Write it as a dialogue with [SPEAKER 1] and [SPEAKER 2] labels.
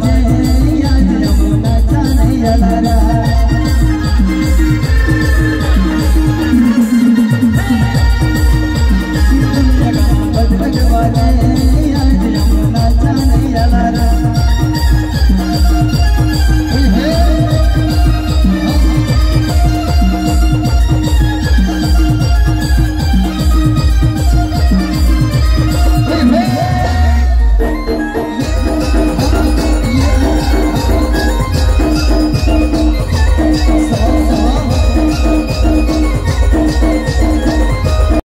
[SPEAKER 1] Hare